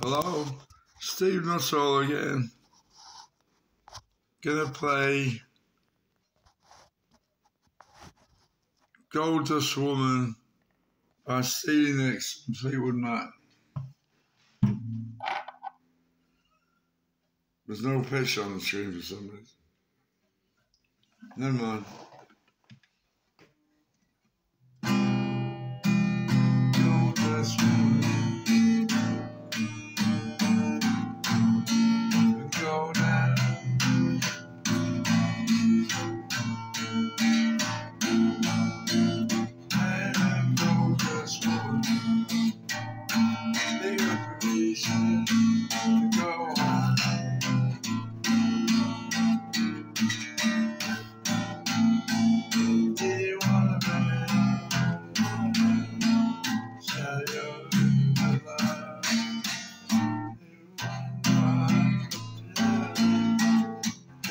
Hello, Steve Nuttall again. Gonna play Gold Dust Woman by Stevie Nicks and Fleetwood Mac. There's no picture on the screen for some reason. Never mind.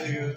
Bigger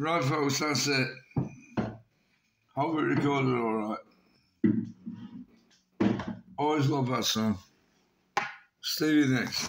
Right, folks, that's it. Hope it recorded all right. Always love that song. Stevie Nicks.